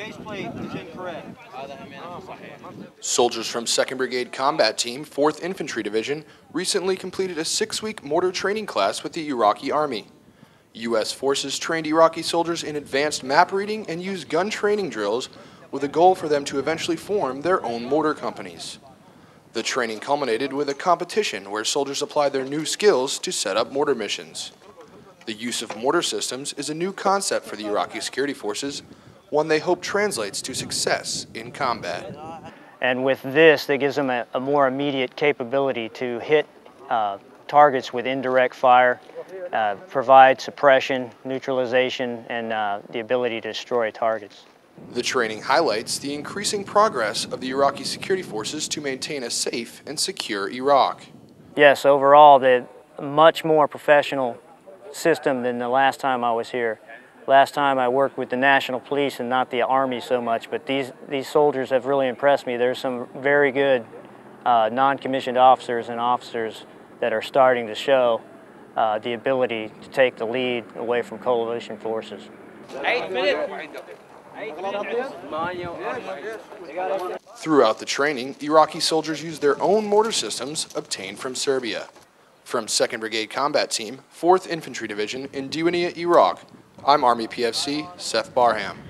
faceplate is incorrect. Soldiers from 2nd Brigade Combat Team, 4th Infantry Division, recently completed a six-week mortar training class with the Iraqi Army. U.S. forces trained Iraqi soldiers in advanced map reading and used gun training drills with a goal for them to eventually form their own mortar companies. The training culminated with a competition where soldiers applied their new skills to set up mortar missions. The use of mortar systems is a new concept for the Iraqi security forces, one they hope translates to success in combat. And with this, that gives them a, a more immediate capability to hit uh, targets with indirect fire, uh, provide suppression, neutralization, and uh, the ability to destroy targets. The training highlights the increasing progress of the Iraqi security forces to maintain a safe and secure Iraq. Yes, overall, the much more professional system than the last time I was here. Last time I worked with the National Police and not the Army so much, but these, these soldiers have really impressed me. There's some very good uh, non-commissioned officers and officers that are starting to show uh, the ability to take the lead away from coalition forces. Throughout the training, Iraqi soldiers used their own mortar systems obtained from Serbia. From 2nd Brigade Combat Team, 4th Infantry Division in Diwania, Iraq, I'm Army PFC Seth Barham.